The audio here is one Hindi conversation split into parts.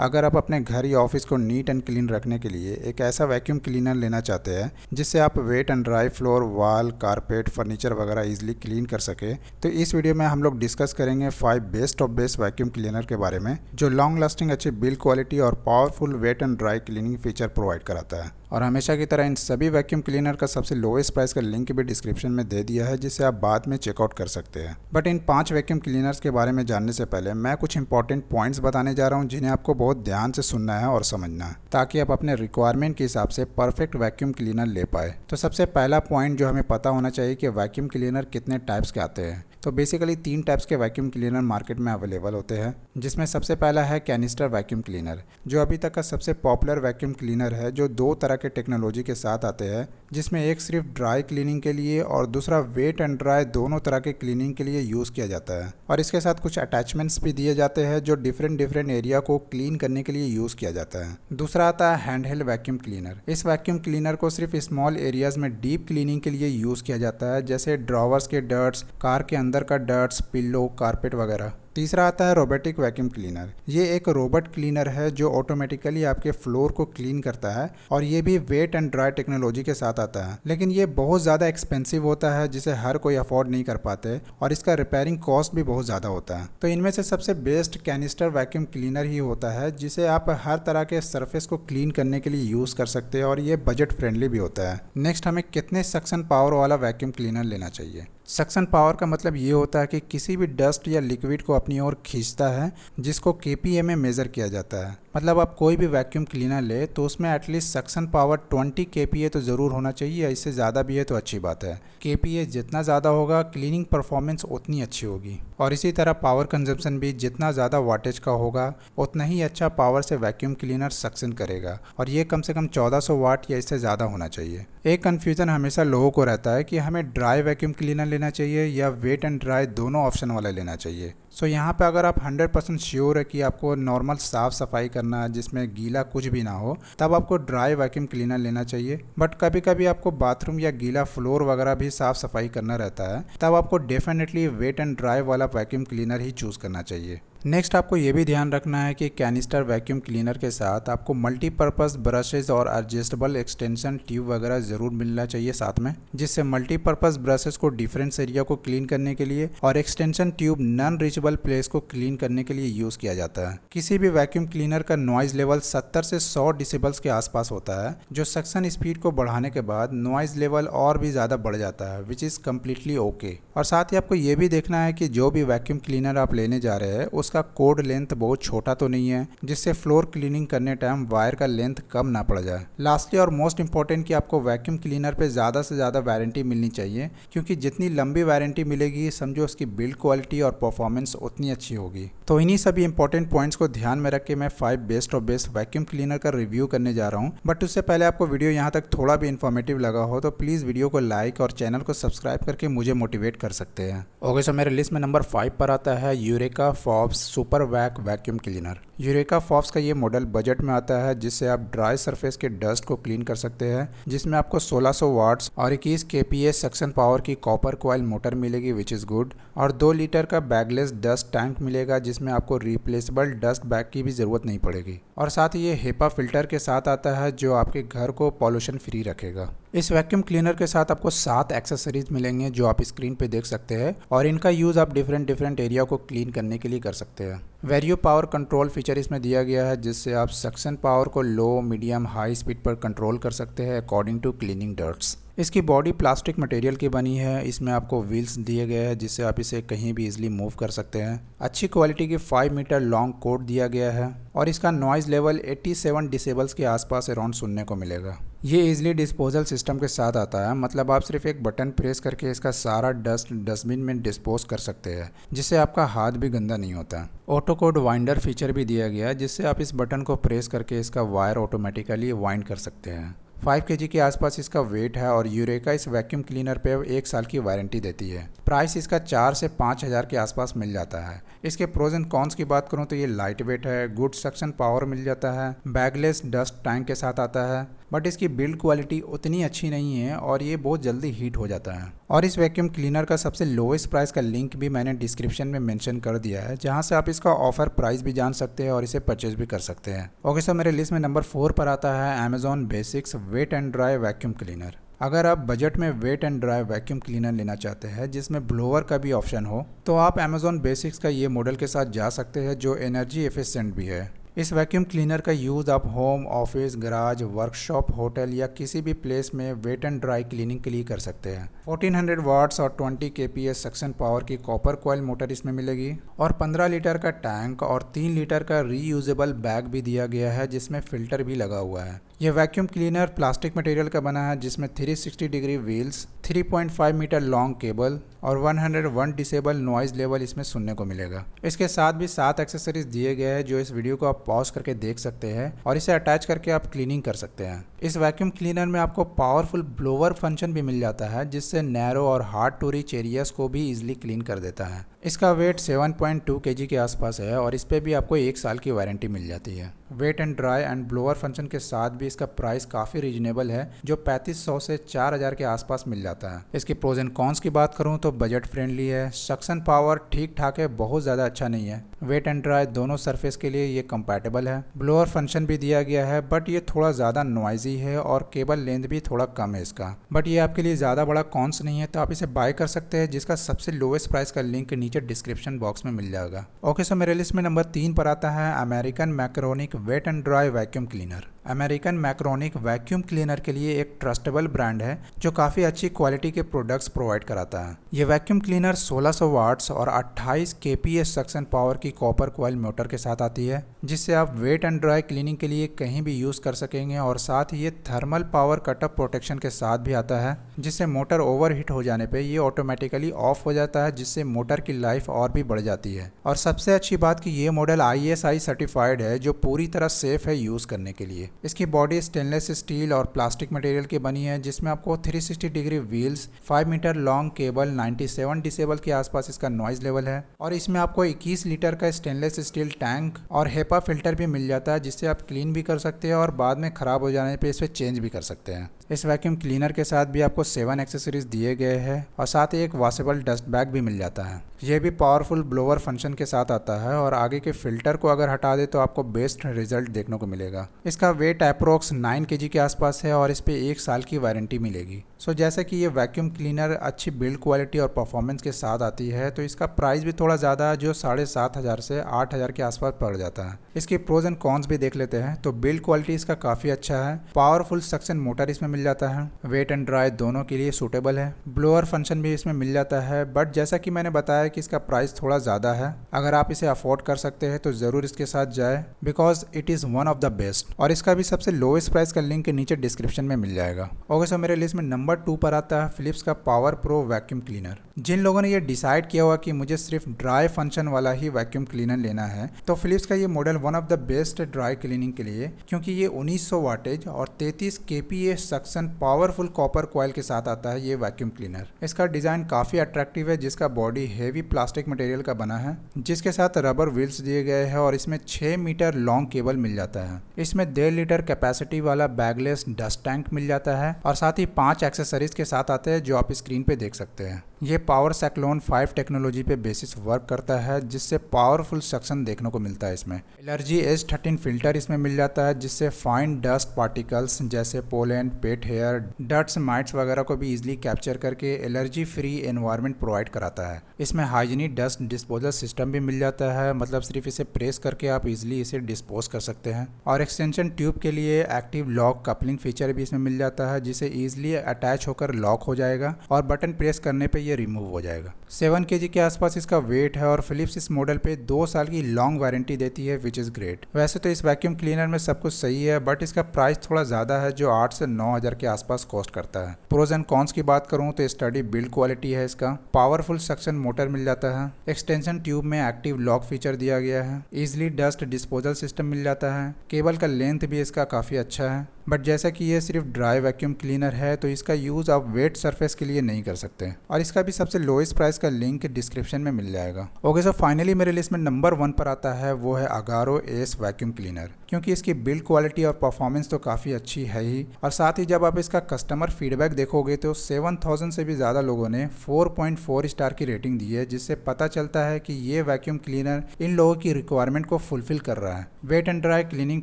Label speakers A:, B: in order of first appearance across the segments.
A: अगर आप अपने घर या ऑफ़िस को नीट एंड क्लीन रखने के लिए एक ऐसा वैक्यूम क्लीनर लेना चाहते हैं, जिससे आप wet and dry floor, wall, carpet, furniture वगैरह इजीली क्लीन कर सके तो इस वीडियो में हम लोग डिस्कस करेंगे five best of best vacuum cleaner के बारे में, जो लॉन्ग लास्टिंग अच्छी बिल्ड क्वालिटी और powerful wet and dry cleaning feature provide कराता है। और हमेशा की तरह इन सभी वैक्यूम क्लीनर का सबसे लोएस्ट प्राइस का लिंक भी डिस्क्रिप्शन में दे दिया है, जिसे आप बाद में चेकआउट कर सकते हैं। बट इन पाँच वैक्यूम क्लीनर्स के बारे में जानने से पहले मैं कुछ इंपॉर्टेंट पॉइंट्स बताने जा रहा हूँ, जिन्हें आपको बहुत ध्यान से सुनना है और समझना है, ताकि आप अपने रिक्वायरमेंट के हिसाब से परफेक्ट वैक्यूम क्लीनर ले पाए। तो सबसे पहला पॉइंट जो हमें पता होना चाहिए कि वैक्यूम क्लीनर कितने टाइप्स के आते हैं। तो बेसिकली तीन टाइप्स के वैक्यूम क्लीनर मार्केट में अवेलेबल होते हैं, जिसमें सबसे पहला है कैनिस्टर वैक्यूम क्लीनर जो अभी तक का सबसे पॉपुलर वैक्यूम क्लीनर है, जो दो तरह के टेक्नोलॉजी के साथ आते हैं, जिसमें एक सिर्फ़ ड्राई क्लीनिंग के लिए और दूसरा वेट एंड ड्राई दोनों तरह के क्लीनिंग के लिए यूज़ किया जाता है। और इसके साथ कुछ अटैचमेंट्स भी दिए जाते हैं, जो डिफरेंट डिफरेंट एरिया को क्लीन करने के लिए यूज़ किया जाता है। दूसरा आता है हैंड हेल्ड वैक्यूम क्लीनर इस वैक्यूम क्लीनर को सिर्फ़ स्मॉल एरियाज़ में डीप क्लीनिंग के लिए यूज़ किया जाता है, जैसे ड्रॉवर्स के डर्ट्स कार के अंदर का डर्ट्स पिल्लो कारपेट वगैरह। तीसरा आता है रोबोटिक वैक्यूम क्लीनर ये एक रोबोट क्लीनर है जो ऑटोमेटिकली आपके फ्लोर को क्लीन करता है और ये भी वेट एंड ड्राई टेक्नोलॉजी के साथ आता है। लेकिन ये बहुत ज़्यादा एक्सपेंसिव होता है, जिसे हर कोई अफोर्ड नहीं कर पाते और इसका रिपेयरिंग कॉस्ट भी बहुत ज़्यादा होता है। तो इनमें से सबसे बेस्ट कैनिस्टर वैक्यूम क्लीनर ही होता है, जिसे आप हर तरह के सरफेस को क्लीन करने के लिए यूज़ कर सकते हैं और ये बजट फ्रेंडली भी होता है। नेक्स्ट हमें कितने सक्शन पावर वाला वैक्यूम क्लीनर लेना चाहिए? सक्शन पावर का मतलब ये होता है कि किसी भी डस्ट या लिक्विड को अपनी ओर खींचता है, जिसको के में मेज़र किया जाता है। मतलब आप कोई भी वैक्यूम क्लीनर ले तो उसमें एटलीस्ट सक्शन पावर 20 के तो ज़रूर होना चाहिए इससे ज़्यादा भी है तो अच्छी बात है। के जितना ज़्यादा होगा क्लीनिंग परफॉर्मेंस उतनी अच्छी होगी। और इसी तरह पावर कंजम्पशन भी जितना ज़्यादा वाटेज का होगा उतना ही अच्छा पावर से वैक्यूम क्लीनर सक्सन करेगा। और ये कम से कम 1400 वाट या इससे ज़्यादा होना चाहिए। एक कन्फ्यूज़न हमेशा लोगों को रहता है कि हमें ड्राई वैक्यूम क्लीनर लेना चाहिए या वेट एंड ड्राई दोनों ऑप्शन वाला लेना चाहिए। सो so, यहाँ पे अगर आप 100 परसेंट श्योर है कि आपको नॉर्मल साफ़ सफ़ाई करना है जिसमें गीला कुछ भी ना हो तब आपको ड्राई वैक्यूम क्लीनर लेना चाहिए। बट कभी कभी आपको बाथरूम या गीला फ्लोर वगैरह भी साफ़ सफ़ाई करना रहता है तब आपको डेफिनेटली वेट एंड ड्राई वाला वैक्यूम क्लीनर ही चूज़ करना चाहिए। नेक्स्ट आपको ये भी ध्यान रखना है कि कैनिस्टर वैक्यूम क्लीनर के साथ आपको मल्टीपर्पज़ ब्रशेज और एडजस्टेबल एक्सटेंशन ट्यूब वगैरह ज़रूर मिलना चाहिए साथ में, जिससे मल्टीपर्पज़ ब्रशेज को डिफरेंट एरिया को क्लीन करने के लिए और extension tube non reachable place को क्लीन करने के लिए यूज़ किया जाता है। किसी भी वैक्यूम क्लीनर का नॉइज़ लेवल सत्तर से सौ डिसेबल्स के आसपास होता है, जो सक्शन स्पीड को बढ़ाने के बाद नॉइज़ लेवल और भी ज़्यादा बढ़ जाता है विच इज़ कम्प्लीटली ओके और साथ ही आपको ये भी देखना है कि जो भी वैक्यूम क्लीनर आप लेने जा रहे हैं उस इसका कोड लेंथ बहुत छोटा तो नहीं है, जिससे फ्लोर क्लीनिंग करने टाइम वायर का लेंथ कम ना पड़ जाए। लास्टली और मोस्ट इंपॉर्टेंट कि आपको वैक्यूम क्लीनर पे ज़्यादा से ज़्यादा वारंटी मिलनी चाहिए, क्योंकि जितनी लंबी वारंटी मिलेगी, समझो उसकी बिल्ड क्वालिटी और परफॉर्मेंस उतनी अच्छी होगी। तो इन्हीं सभी इंपॉर्टेंट पॉइंट्स को ध्यान में रख के मैं फाइव बेस्ट और बेस्ट वैक्यूम क्लीनर का रिव्यू करने जा रहा हूँ। बट उससे पहले आपको वीडियो यहाँ तक थोड़ा भी इन्फॉर्मेटिव लगा हो तो प्लीज़ वीडियो को लाइक और चैनल को सब्सक्राइब करके मुझे मोटिवेट कर सकते हैं। ओके सो मेरे लिस्ट में नंबर फाइव पर आता है Eureka Forbes super vac vacuum cleaner. Eureka Forbes का ये मॉडल बजट में आता है, जिससे आप ड्राई सरफेस के डस्ट को क्लीन कर सकते हैं, जिसमें आपको 1600 वाट्स और इक्कीस के पी सक्शन पावर की कॉपर कॉयल मोटर मिलेगी विच इज़ गुड और दो लीटर का बैगलेस डस्ट टैंक मिलेगा, जिसमें आपको रिप्लेसेबल डस्ट बैग की भी ज़रूरत नहीं पड़ेगी। और साथ ही ये हेपा फ़िल्टर के साथ आता है, जो आपके घर को पॉल्यूशन फ्री रखेगा। इस वैक्यूम क्लीनर के साथ आपको सात एक्सेसरीज मिलेंगे जो आप स्क्रीन पे देख सकते हैं और इनका यूज़ आप डिफरेंट डिफरेंट एरिया को क्लीन करने के लिए कर सकते हैं। वेरियो पावर कंट्रोल फीचर इसमें दिया गया है, जिससे आप सक्शन पावर को लो मीडियम हाई स्पीड पर कंट्रोल कर सकते हैं अकॉर्डिंग टू क्लीनिंग डर्ट्स इसकी बॉडी प्लास्टिक मटेरियल की बनी है। इसमें आपको व्हील्स दिए गए हैं, जिससे आप इसे कहीं भी इजीली मूव कर सकते हैं। अच्छी क्वालिटी की 5 मीटर लॉन्ग कोड दिया गया है और इसका नॉइज़ लेवल 87 डिसेबल्स के आसपास अराउंड सुनने को मिलेगा। ये इजली डिस्पोजल सिस्टम के साथ आता है मतलब आप सिर्फ़ एक बटन प्रेस करके इसका सारा डस्ट डस्टबिन में डिस्पोज कर सकते हैं, जिससे आपका हाथ भी गंदा नहीं होता। ऑटो कोड वाइंडर फीचर भी दिया गया है, जिससे आप इस बटन को प्रेस करके इसका वायर ऑटोमेटिकली वाइंड कर सकते हैं। फाइव के के आसपास इसका वेट है और यूरेका इस वैक्यूम क्लीनर पे एक साल की वारंटी देती है। प्राइस इसका चार से पाँच हज़ार के आसपास मिल जाता है। इसके प्रोज एंड कॉन्स की बात करूँ तो ये लाइट वेट है गुड सक्शन पावर मिल जाता है बैगलेस डस्ट टैंक के साथ आता है बट इसकी बिल्ड क्वालिटी उतनी अच्छी नहीं है और ये बहुत जल्दी हीट हो जाता है। और इस वैक्यूम क्लीनर का सबसे लोएस्ट प्राइस का लिंक भी मैंने डिस्क्रिप्शन में मेंशन कर दिया है, जहाँ से आप इसका ऑफ़र प्राइस भी जान सकते हैं और इसे परचेज भी कर सकते हैं। ओके सर मेरे लिस्ट में नंबर फोर पर आता है Amazon basics wet and dry vacuum cleaner अगर आप बजट में wet and dry vacuum cleaner लेना चाहते हैं, जिसमें ब्लोअर का भी ऑप्शन हो तो आप अमेजोन बेसिक्स का ये मॉडल के साथ जा सकते हैं, जो एनर्जी एफिशिएंट भी है। इस वैक्यूम क्लीनर का यूज़ आप home office garage workshop hotel या किसी भी प्लेस में वेट एंड ड्राई क्लीनिंग के लिए कर सकते हैं। 1400 वाट्स और 20 के पी सक्शन पावर की कॉपर कॉयल मोटर इसमें मिलेगी। और 15 लीटर का टैंक और 3 लीटर का रीयूजेबल बैग भी दिया गया है, जिसमें फ़िल्टर भी लगा हुआ है। यह वैक्यूम क्लीनर प्लास्टिक मटेरियल का बना है, जिसमें 360 degree wheels 3.5 metre long cable और 101 डिसेबल नॉइज़ लेवल इसमें सुनने को मिलेगा। इसके साथ भी सात एक्सेसरीज दिए गए हैं, जो इस वीडियो को आप पॉज करके देख सकते हैं और इसे अटैच करके आप क्लीनिंग कर सकते हैं। इस वैक्यूम क्लीनर में आपको पावरफुल ब्लोवर फ़ंक्शन भी मिल जाता है, जिससे नैरो और हार्ड टू रीच एरियाज़ को भी इजिली क्लीन कर देता है। इसका वेट 7.2 केजी के आसपास है और इस पर भी आपको एक साल की वारंटी मिल जाती है। Wet and dry and blower function के साथ भी इसका प्राइस काफ़ी रीजनेबल है, जो 3500 से 4000 के आसपास मिल जाता है। इसकी प्रोज एंड कॉन्स की बात करूँ तो बजट फ्रेंडली है सक्शन पावर ठीक ठाक है, बहुत ज़्यादा अच्छा नहीं है। वेट एंड ड्राई दोनों सरफेस के लिए ये कंपैटिबल है। ब्लोअर फ़ंक्शन भी दिया गया है बट ये थोड़ा ज़्यादा नॉइजी है और केबल लेंथ भी थोड़ा कम है इसका। बट ये आपके लिए ज़्यादा बड़ा कॉन्स नहीं है तो आप इसे बाय कर सकते हैं, जिसका सबसे लोवेस्ट प्राइस का लिंक नीचे डिस्क्रिप्शन बॉक्स में मिल जाएगा। ओके सो मेरे लिस्ट में नंबर तीन पर आता है American Micronic wet and dry vacuum cleaner American Micronic vacuum cleaner के लिए एक ट्रस्टेबल ब्रांड है, जो काफ़ी अच्छी क्वालिटी के प्रोडक्ट्स प्रोवाइड कराता है। ये वैक्यूम क्लीनर 1600 वाट्स और 28 के सक्शन पावर की कॉपर कॉयल मोटर के साथ आती है, जिससे आप वेट एंड ड्राई क्लीनिंग के लिए कहीं भी यूज़ कर सकेंगे और साथ ही ये थर्मल पावर कटअप प्रोटेक्शन के साथ भी आता है, जिससे मोटर ओवर हीट हो जाने पर ये ऑटोमेटिकली ऑफ़ हो जाता है, जिससे मोटर की लाइफ और भी बढ़ जाती है। और सबसे अच्छी बात कि ये मॉडल आईएसआई सर्टिफाइड है, जो पूरी तरह सेफ़ है यूज़ करने के लिए। इसकी बॉडी स्टेनलेस स्टील और प्लास्टिक मटेरियल की बनी है, जिसमें आपको 360 degree wheels 5 metre long cable 97 decibel के आसपास इसका नॉइज़ लेवल है और इसमें आपको 21 लीटर का स्टेनलेस स्टील टैंक और हेपा फ़िल्टर भी मिल जाता है, जिससे आप क्लीन भी कर सकते हैं और बाद में ख़राब हो जाने पर इसे चेंज भी कर सकते हैं। इस वैक्यूम क्लीनर के साथ भी आपको सेवन एक्सेसरीज दिए गए हैं और साथ ही एक वॉशेबल डस्ट बैग भी मिल जाता है। यह भी पावरफुल ब्लोअर फ़ंक्शन के साथ आता है और आगे के फ़िल्टर को अगर हटा दे तो आपको बेस्ट रिज़ल्ट देखने को मिलेगा। इसका वेट अप्रोक्स नाइन के के आसपास है और इस पर एक साल की वारंटी मिलेगी। सो so, जैसे कि ये वैक्यूम क्लीनर अच्छी बिल्ड क्वालिटी और परफॉर्मेंस के साथ आती है तो इसका प्राइस भी थोड़ा ज़्यादा है जो साढ़े सात हज़ार से आठ हज़ार के आसपास पड़ जाता है। इसके प्रोज एंड कॉन्स भी देख लेते हैं। तो बिल्ड क्वालिटी इसका काफ़ी अच्छा है। पावरफुल सक्शन मोटर इसमें मिल जाता है। वेट एंड ड्राई दोनों के लिए सूटेबल है। ब्लोअर फ़ंक्शन भी इसमें मिल जाता है। बट जैसा कि मैंने बताया कि इसका प्राइस थोड़ा ज़्यादा है अगर आप इसे अफोर्ड कर सकते हैं तो ज़रूर इसके साथ जाए because it is one of the best और इसका भी सबसे लोएस्ट प्राइस का लिंक नीचे डिस्क्रिप्शन में मिल जाएगा। ओके सो मेरे लिस्ट में नंबर टू पर आता है फिलिप्स का पावर प्रो वैक्यूम क्लीनर। जिन लोगों ने ये डिसाइड किया हुआ कि मुझे सिर्फ़ ड्राई फ़ंक्शन वाला ही वैक्यूम क्लीनर लेना है तो फिलिप्स का ये model one of the best dry cleaning के लिए, क्योंकि ये 1900 वाटेज और 33 K P suction powerful copper coil के साथ आता है ये वैक्यूम क्लीनर। इसका डिज़ाइन काफ़ी अट्रैक्टिव है, जिसका बॉडी हेवी प्लास्टिक मटेरियल का बना है, जिसके साथ रबर व्हील्स दिए गए हैं और इसमें छः मीटर लॉन्ग केबल मिल जाता है। इसमें डेढ़ लीटर कैपेसिटी वाला बैगलेस डस्ट टैंक मिल जाता है और साथ ही पाँच एक्सेसरीज के साथ आते हैं जो आप स्क्रीन पे देख सकते हैं। ये पावर साइक्लोन 5 टेक्नोलॉजी पे बेसिस वर्क करता है, जिससे पावरफुल सक्शन देखने को मिलता है इसमें। एलर्जी एस थर्टीन फ़िल्टर इसमें मिल जाता है, जिससे फाइन डस्ट पार्टिकल्स जैसे pollen pet hair dust mites वगैरह को भी इजिली कैप्चर करके एलर्जी फ्री एनवायरनमेंट प्रोवाइड कराता है। इसमें हाइजीनिक डस्ट डिस्पोजल सिस्टम भी मिल जाता है मतलब सिर्फ़ इसे प्रेस करके आप इजिली इसे डिस्पोज कर सकते हैं। और एक्सटेंशन ट्यूब के लिए एक्टिव लॉक कपलिंग फीचर भी इसमें मिल जाता है, जिसे ईजिली अटैच होकर लॉक हो जाएगा। और बटन प्रेस करने पर रिमूव हो जाएगा। सेवन के के आसपास इसका वेट है और फिलिप्स इस मॉडल पे दो साल की लॉन्ग वारंटी देती है विच इज़ ग्रेट वैसे तो इस वैक्यूम क्लीनर में सब कुछ सही है बट इसका प्राइस थोड़ा ज़्यादा है, जो आठ से नौ हज़ार के आसपास कॉस्ट करता है। प्रोज एंड कॉन्स की बात करूँ तो स्टडी बिल्ड क्वालिटी है इसका। पावरफुल सक्शन मोटर मिल जाता है। एक्सटेंशन ट्यूब में एक्टिव लॉक फीचर दिया गया है। इजिली डस्ट डिस्पोजल सिस्टम मिल जाता है। केबल का लेंथ भी इसका काफ़ी अच्छा है। बट जैसा कि ये सिर्फ़ ड्राई वैक्यूम क्लीनर है तो इसका यूज़ आप वेट सरफेस के लिए नहीं कर सकते। और इसका भी सबसे लोएस्ट प्राइस का लिंक डिस्क्रिप्शन में मिल जाएगा। ओके सर फाइनली मेरे लिस्ट में नंबर वन पर आता है, वो है अगारो एस वैक्यूम क्लीनर क्योंकि इसकी बिल्ड क्वालिटी और परफॉर्मेंस तो काफ़ी अच्छी है ही। और साथ ही जब आप इसका कस्टमर फीडबैक देखोगे तो 7000 से भी ज़्यादा लोगों ने 4.4 स्टार की रेटिंग दी है, जिससे पता चलता है कि ये वैक्यूम क्लीनर इन लोगों की रिक्वायरमेंट को फुलफिल कर रहा है। Wet and dry cleaning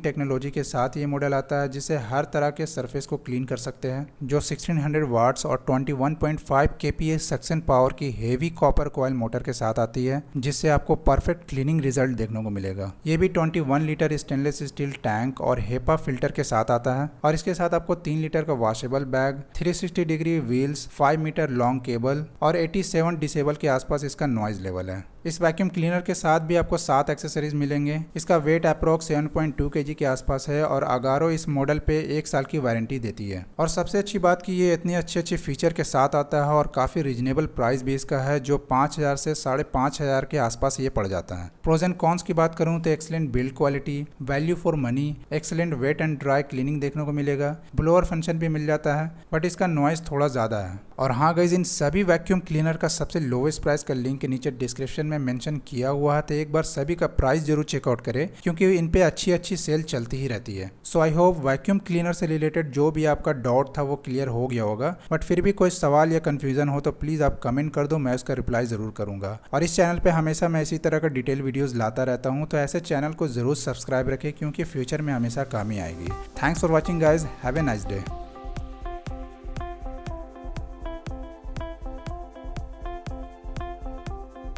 A: technology के साथ ये मॉडल आता है जिससे हर तरह के सरफेस को क्लीन कर सकते हैं, जो 1600 वाट्स और 21.5 kPa सक्शन पावर की हेवी कॉपर कॉयल मोटर के साथ आती है, जिससे आपको परफेक्ट क्लीनिंग रिज़ल्ट देखने को मिलेगा। ये भी 21 लीटर स्टेनलेस स्टील टैंक और हेपा फ़िल्टर के साथ आता है और इसके साथ आपको तीन लीटर का washable bag 360 degree wheels 5 metre long cable और 87 डिसेबल के आसपास इसका नॉइज़ लेवल है। इस वैक्यूम क्लीनर के साथ भी आपको सात एक्सेसरीज मिलेंगे। इसका वेट अप्रोक्स 7.2 केजी के आसपास है और अगारो इस मॉडल पे एक साल की वारंटी देती है। और सबसे अच्छी बात की ये इतनी अच्छे अच्छे फीचर के साथ आता है और काफ़ी रिजनेबल प्राइस भी इसका है, जो पाँच हज़ार से साढ़े पाँच हज़ार के आसपास ये पड़ जाता है। प्रोज एंड कॉन्स की बात करूँ तो excellent build quality value for money excellent wet and dry cleaning देखने को मिलेगा। ब्लोअर फ़ंक्शन भी मिल जाता है बट इसका नॉइज़ थोड़ा ज़्यादा है। और हाँ गई इन सभी वैक्यूम क्लीनर का सबसे लोवेस्ट प्राइस का लिंक नीचे डिस्क्रिप्शन में मेंशन किया हुआ है तो एक बार सभी का प्राइस ज़रूर चेकआउट करें, क्योंकि इन पे अच्छी अच्छी सेल चलती ही रहती है। So I hope vacuum cleaner से रिलेटेड जो भी आपका डाउट था, वो क्लियर हो गया होगा। बट फिर भी कोई सवाल या कन्फ्यूज़न हो तो प्लीज़ आप कमेंट कर दो, मैं उसका रिप्लाई ज़रूर करूँगा। और इस चैनल पर हमेशा मैं इसी तरह का डिटेल वीडियोज़ लाता रहता हूँ तो ऐसे चैनल को ज़रूर सब्सक्राइब रखें, क्योंकि फ्यूचर में हमेशा काम आएगी। Thanks for watching guys have a nice day